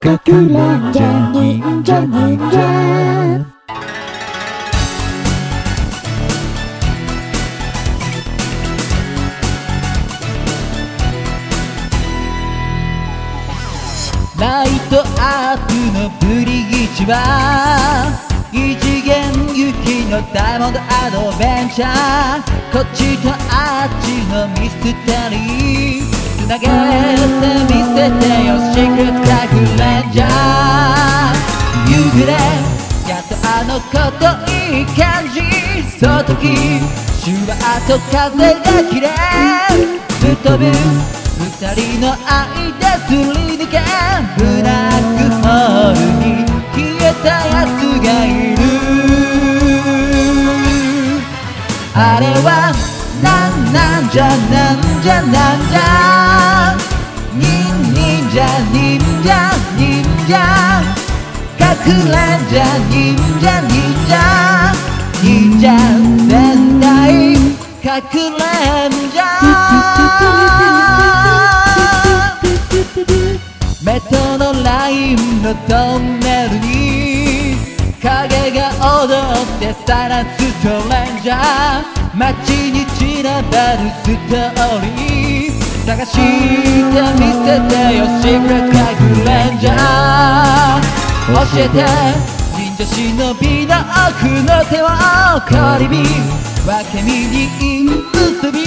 かくれんじゃ忍者忍者。ライトアップのブリギチは異次元行きのダイヤモンドアドベンチャー。こっちとあっちのミステリーつなげてみせてよシークレット。れんじゃ夕暮れやっとあの子といい感じ。その時シュワーと風がきれい。吹っ飛ぶ二人の間すり抜け。ブラックホールに消えたやつがいる。あれはなんなんじゃなんじゃなんじゃ。忍忍者忍者忍者。かくれんじゃ忍者忍者。忍者全体かくれんじゃ。メトのラインのトンネルに影が踊ってさらすトレンジャー。街に散らばるストーリー。探してみせてよシークレットかくれんじゃー教えて忍者忍びの奥の手を借りび分け身に結び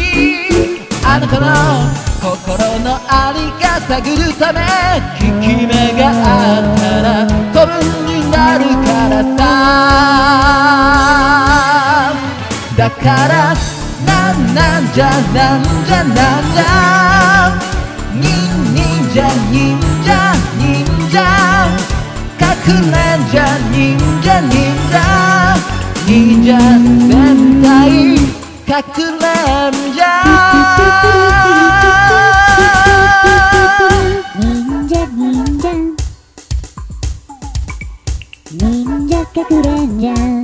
あなたの心のありが探るため効き目があったら飛ぶになるからさ。だからなんじゃなんじゃなんじゃにんにんじゃにんじゃにんじゃかくれんじゃにんじゃにんじゃにんじゃぜんたいかくれんじゃにんじゃにんじゃにんじゃかくれんじゃ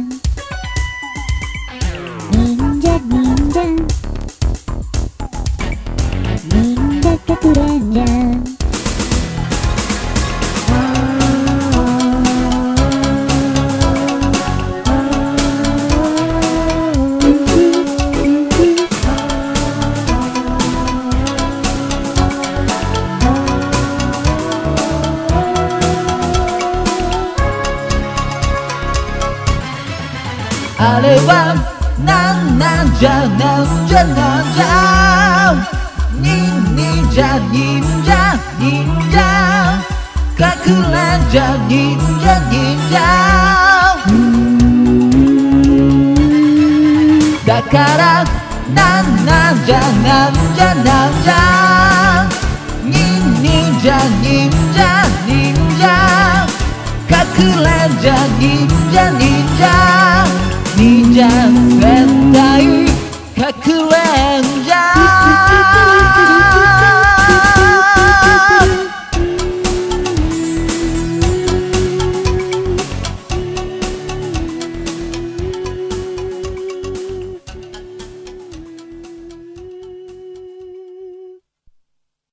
忍者かくれんじゃあれはなんなんじゃなんじゃなんじゃ忍忍者忍者忍者かくれんじゃ忍者忍者だからなんなんじゃなんじゃなんじゃ忍忍者忍者忍者かくれんじゃ忍者忍者忍者全体隠れ